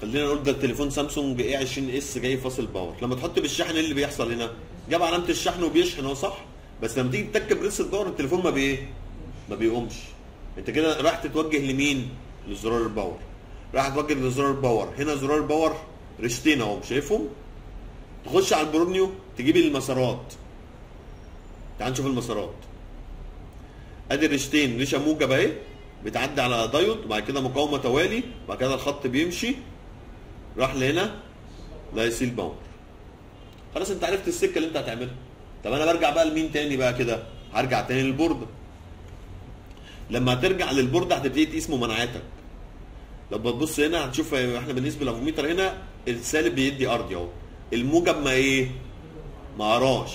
خلينا نقول ده التليفون سامسونج A 20 s جاي فاصل power. لما تحط بالشحن إيه اللي بيحصل هنا؟ جاب علامة الشحن وبيشحن هو صح؟ بس لما تيجي تركب ريش ال power التليفون ما بايه ما بيقومش. انت كده راح تتوجه لمين؟ لزرار ال power. راح تتوجه لزرار ال power. هنا زرار ال power ريشتين اهو شايفهم؟ تخش على ال Borneo تجيب المسارات. تعال نشوف المسارات. ادي الريشتين ريشه موجب اهي بتعدي على دايود وبعد كده مقاومة توالي وبعد كده الخط بيمشي. راح لهنا ل IC ال power. خلاص انت عرفت السكة اللي انت هتعملها. طب أنا برجع بقى لمين تاني بقى كده؟ هرجع تاني للبورده لما هترجع للبورده هتبتدي تقيس ممانعاتك لما تبص هنا هتشوف إحنا بالنسبة للافوميتر هنا السالب بيدي أرضي أهو. الموجب ما إيه؟ ما قراش.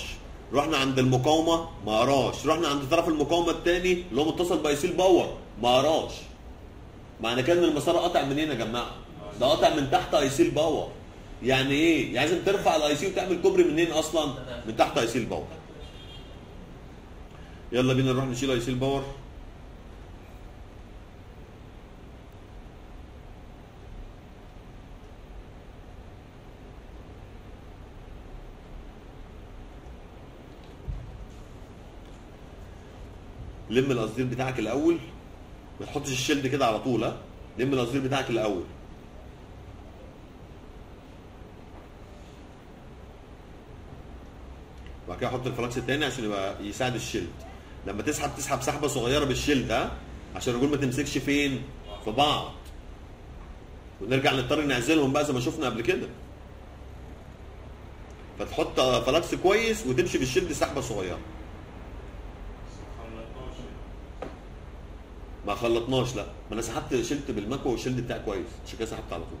رحنا عند المقاومة ما قراش. رحنا عند طرف المقاومة الثاني اللي هو متصل ب IC ال power ما قراش. معنى كده إن المسار قاطع منين يا جماعة. ده قاطع من تحت IC ال power يعني إيه؟ يعني لازم ترفع ال IC وتعمل كوبري منين أصلا؟ من تحت IC ال power يلا بينا نروح نشيل IC ال power لم القصدير بتاعك الأول. ما تحطش ال shield كده على طول ها؟ لم القصدير بتاعك الأول. وبعد كده حط ال flux التاني عشان يبقى يساعد ال shield. لما تسحب تسحب سحبة صغيرة بال shield ها عشان الرجول ما تمسكش فين؟ في بعض. ونرجع نضطر نعزلهم بقى زي ما شفنا قبل كده. فتحط flux كويس وتمشي بال shield سحبة صغيرة. ما خلطناش لا. ما أنا سحبت شلت بالمكوى وال shield بتاعي كويس عشان كده سحبت على طول.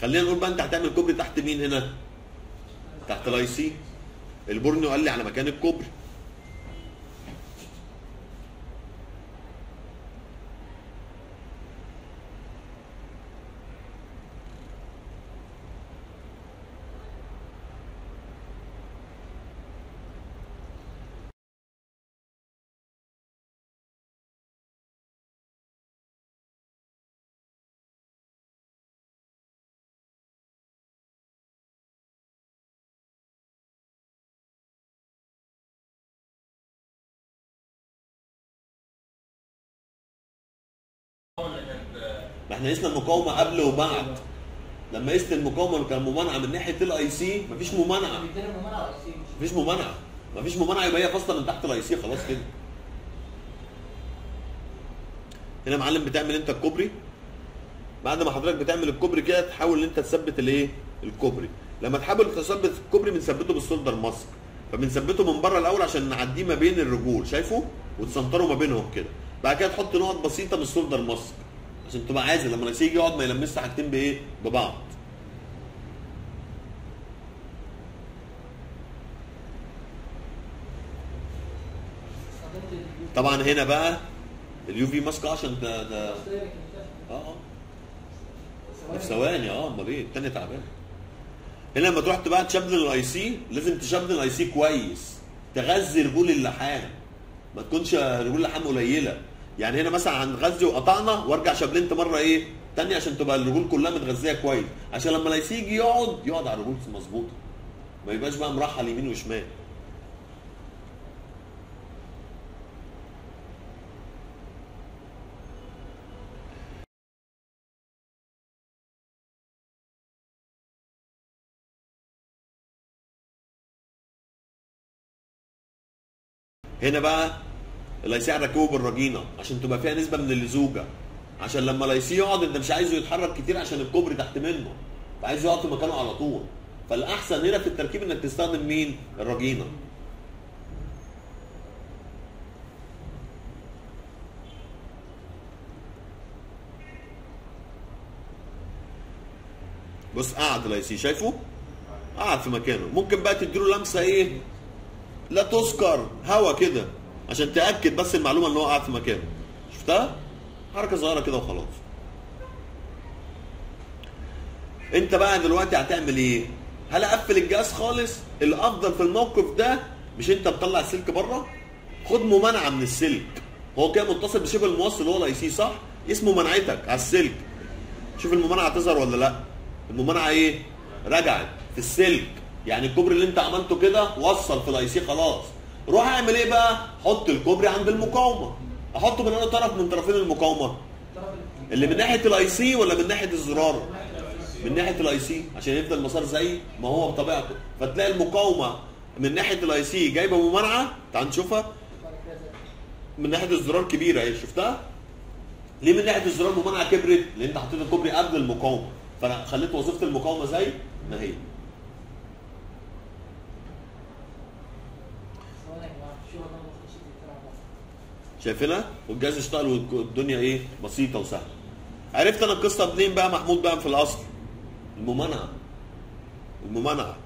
خلينا نقول بقى أنت هتعمل كوبري تحت مين هنا؟ تحت ال IC ال Borneo قال لي على مكان الكوبري. ما إحنا قسنا المقاومة قبل وبعد. لما قست المقاومة كان ممانعة من ناحية ال IC مفيش ممانعة. مفيش ممانعة. مفيش ممانعة يبقى هي فاصله من تحت ال IC خلاص كده. هنا يا معلم بتعمل انت الكوبري. بعد ما حضرتك بتعمل الكوبري كده تحاول إن انت تثبت الايه؟ الكوبري. لما تحاول تثبت الكوبري بنثبته بال solder mask. فبنثبته من بره الأول عشان نعديه ما بين الرجول. شايفه؟ وتسنطره ما بينهم كده. بعد كده تحط نقط بسيطة من ال solder mask عشان تبقى عازل لما يجي يقعد ما يلمسش حاجتين بإيه؟ ببعض. طبعا هنا بقى ال UV mask عشان ده ده آه آه. في ثواني آه أمال إيه؟ التانية تعبان هنا لما تروح بقى تشبلن ال IC لازم تشبلن ال IC كويس تغذي رجول اللحام. ما تكونش رجول اللحام قليلة. يعني هنا مثلا هنغذي وقطعنا وارجع شبلنت مرة إيه؟ تانية عشان تبقى الرجول كلها متغذيه كويس. عشان لما سي يجي يقعد يقعد على الرجول مظبوطه ما يبقاش بقى مرحل يمين وشمال. هنا بقى الايسي هنركبه بالرجينة عشان تبقى فيها نسبة من اللزوجة. عشان لما الايسي يقعد انت مش عايزه يتحرك كتير عشان الكوبري تحت منه. فعايزه يقعد في مكانه على طول. فالأحسن هنا في التركيب إنك تستخدم مين؟ الرجينة. بص قعد الايسي شايفه؟ قعد في مكانه. ممكن بقى تديله لمسة إيه؟ لا تذكر هوا كده. عشان تأكد بس المعلومة إن هو قاعد في مكانه. شفتها؟ حركة صغيرة كده وخلاص. أنت بقى دلوقتي هتعمل إيه؟ هل اقفل الجهاز خالص؟ الأفضل في الموقف ده مش أنت مطلع السلك بره؟ خد ممانعه من السلك. هو كده متصل بشبه الموصل هو ال IC صح؟ اسمه مناعتك على السلك. شوف الممانعه هتظهر ولا لأ. الممانعه إيه؟ رجعت في السلك. يعني الكوبري اللي أنت عملته كده وصل في ال IC خلاص. روح اعمل إيه بقى؟ حط الكوبري عند المقاومة. احطه من اي طرف من طرفين المقاومة. اللي من ناحية ال IC ولا من ناحية الزرار؟ من ناحية ال IC عشان يفضل المسار زي ما هو بطبيعته. فتلاقي المقاومة من ناحية ال IC جايبة ممانعه تعال نشوفها. من ناحية الزرار كبيرة اهي شفتها؟ ليه من ناحية الزرار ممانعه كبرت؟ لأن انت حطيت الكوبري قبل المقاومة. فأنا خليت وظيفة المقاومة زي ما هي ثواني يا جماعة شو أنا ما بخش بتلعب شايفينها؟ والجهاز اشتغل والدنيا إيه؟ بسيطة وسهلة. عرفت أنا القصة منين بقى؟ محمود بقى في الاصل الممانعة. الممانعة.